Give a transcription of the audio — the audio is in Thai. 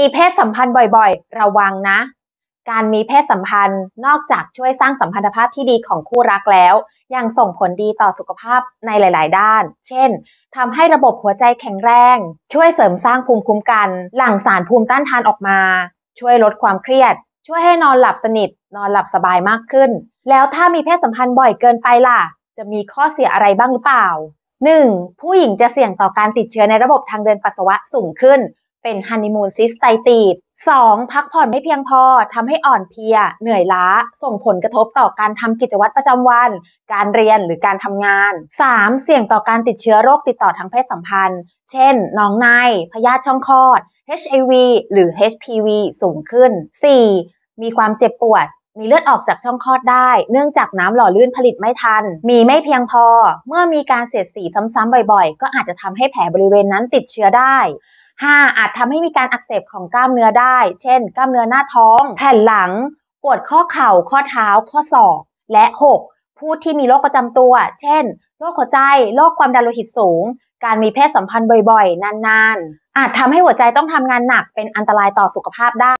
มีเพศสัมพันธ์บ่อยๆ ระวังนะ การมีเพศสัมพันธ์นอกจากช่วยสร้างสัมพันธภาพที่ดีของคู่รักแล้ว ยังส่งผลดีต่อสุขภาพในหลาย ๆ ด้าน เช่นทำให้ระบบหัวใจแข็งแรง ช่วยเสริมสร้างภูมิคุ้มกัน หลั่งสารภูมิต้านทานออกมา ช่วยลดความเครียด ช่วยให้นอนหลับสนิท นอนหลับสบายมากขึ้น แล้วถ้ามีเพศสัมพันธ์บ่อยเกินไปล่ะ จะมีข้อเสียอะไรบ้างหรือเปล่า 1. ผู้หญิงจะเสี่ยงต่อการติดเชื้อในระบบทางเดินปัสสาวะสูงขึ้น เป็น honeymoon cystitis 2. พักผ่อนไม่เพียงพอทำให้อ่อนเพลีย เหนื่อยล้า ส่งผลกระทบต่อการทำกิจวัตรประจำวัน การเรียนหรือการทำงาน 3. เสี่ยงต่อการติดเชื้อโรคติดต่อทางเพศสัมพันธ์ เช่นหนองใน พยาธิช่องคลอด HIV หรือ HPV สูงขึ้น 4. มีความเจ็บปวด มีเลือดออกจากช่องคลอดได้ เนื่องจากน้ำหล่อลื่นผลิตไม่ทัน มีไม่เพียงพอ เมื่อมีการเสียดสีซ้ำๆบ่อยๆ ก็อาจจะทำให้แผลบริเวณนั้นติดเชื้อได้ 5. อาจทำให้มีการอักเสบของกล้ามเนื้อได้ เช่น กล้ามเนื้อหน้าท้อง แผ่นหลัง ปวดข้อเข่า ข้อเท้า ข้อศอก และ 6. ผู้ที่มีโรคประจำตัว เช่น โรคหัวใจ โรคความดันโลหิตสูง การมีเพศสัมพันธ์บ่อยๆ นานๆ อาจทำให้หัวใจต้องทำงานหนักเป็นอันตรายต่อสุขภาพได้